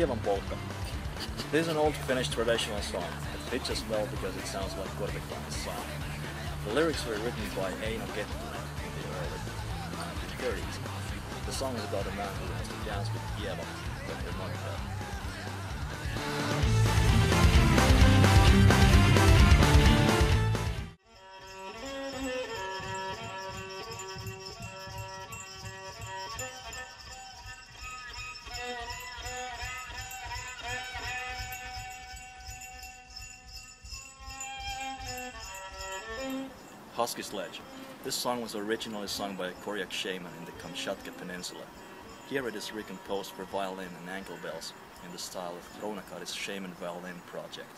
Ievan Polkka. This is an old Finnish traditional song. It fits as well because it sounds like Korpiklaani's song. The lyrics were written by Eino Kettunen in the early 30s. The song is about a man who has to dance with Ieva when her mother died. Husky Sledge. This song was originally sung by a Koryak shaman in the Kamchatka Peninsula. Here it is recomposed for violin and ankle bells in the style of Rounakari's Shaman Violin project.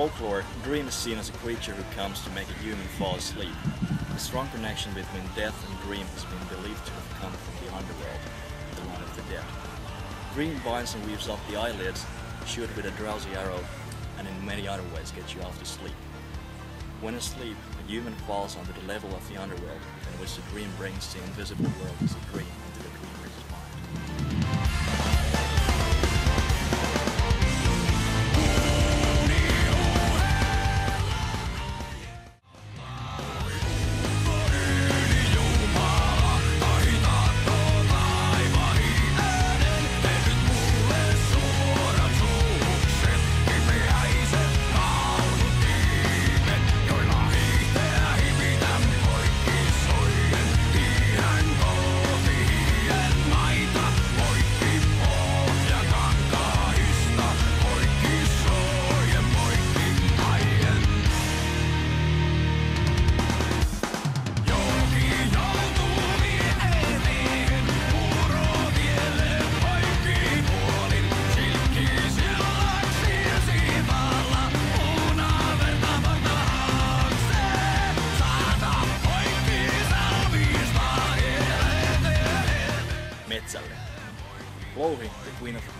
Folklore, dream is seen as a creature who comes to make a human fall asleep. The strong connection between death and dream has been believed to have come from the underworld, the land of the dead. Dream binds and weaves up the eyelids, shoot with a drowsy arrow, and in many other ways gets you off to sleep. When asleep, a human falls onto the level of the underworld, in which the dream brings the invisible world as a dream into the dreamer's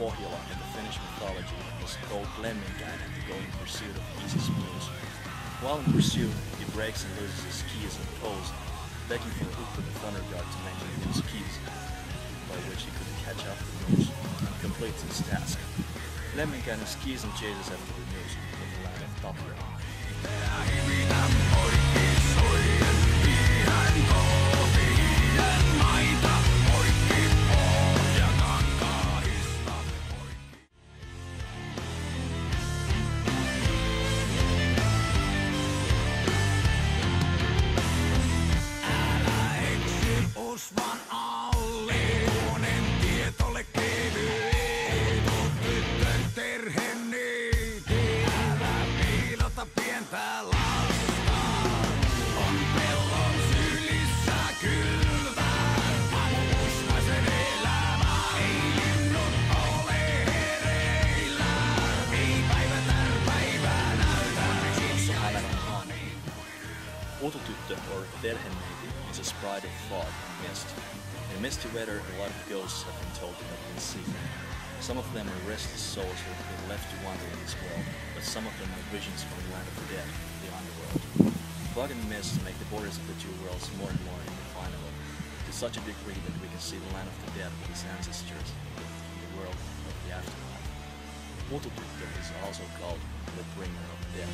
Pohjola in the Finnish mythology, was called Lemminkäinen to go in pursuit of easy spoons. While in pursuit, he breaks and loses his skis and toes, begging for Ukko the Thunder God to lend him his skis, by which he could catch up with Moose and complete his task. Lemminkäinen skis and chases after the Moose in the land of Tapio. Ututyttö or Terheneiti is a sprite of fog and mist. In misty weather, a lot of ghosts have been told to have been seen. Some of them are restless souls who have been left to wander in this world, but some of them are visions from the land of the dead, the underworld. Fog and mist make the borders of the two worlds more and more indefinable, to such a degree that we can see the land of the dead with its ancestors, the world of the afterlife. Multiplictor is also called the bringer of death.